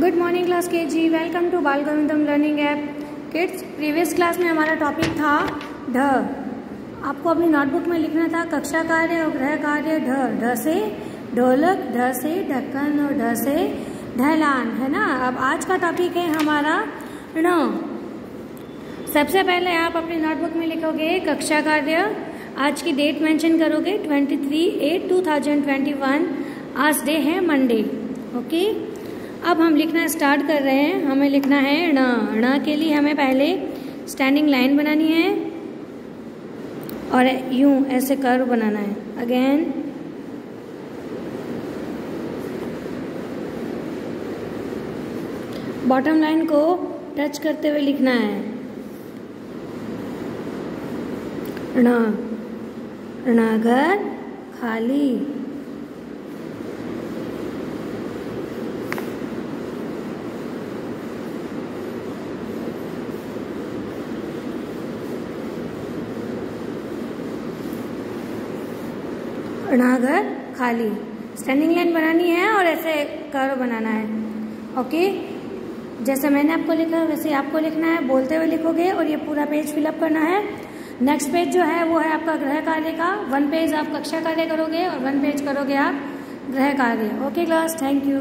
Good morning class के जी welcome to Bal Govindam learning app kids previous class में हमारा topic था ढ आपको अपनी नोटबुक में लिखना था कक्षा कार्य और गृह कार्य ढ ढ से ढोलक ढ से ढक्कन और ढ से ढलान, है ना? अब आज का टॉपिक है हमारा ण. सबसे पहले आप अपनी नोटबुक में लिखोगे कक्षा कार्य. आज की डेट मेंशन करोगे 23 एट 2021 आज डे है मंडे ओके अब हम लिखना स्टार्ट कर रहे हैं। हमें लिखना है ण। ण के लिए हमें पहले स्टैंडिंग लाइन बनानी है और यूँ ऐसे कर्व बनाना है। अगेन बॉटम लाइन को टच करते हुए लिखना है। ण। णगर खाली। घर खाली। स्टैंडिंग लाइन बनानी है और ऐसे कर बनाना है। ओके जैसे मैंने आपको लिखा, वैसे आपको लिखना है। बोलते हुए लिखोगे और ये पूरा पेज फिलअप करना है। नेक्स्ट पेज जो है, वो है आपका गृह कार्य का। वन पेज आप कक्षा कार्य करोगे और वन पेज करोगे आप गृह कार्य। Okay class thank you